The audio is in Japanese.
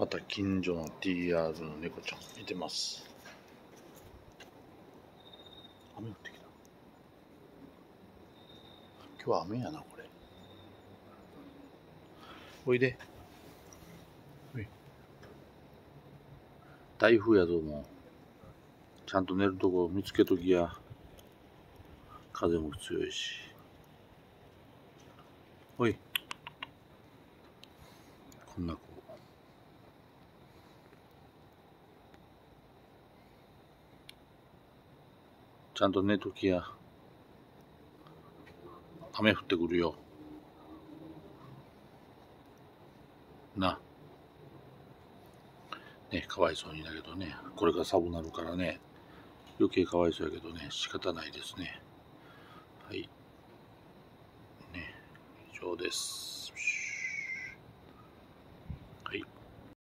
また近所の TR の猫ちゃん見てます。雨降ってきた。今日は雨やなこれ。おいで。おい。台風やぞもちゃんと寝るとこ見つけときや。風も強いし。おい。こんな子。ちゃんと寝ときや。雨降ってくるよ。な。ねかわいそうにだけどね。これから寒なるからね。余計かわいそうやけどね。仕方ないですね。はい。ね以上です。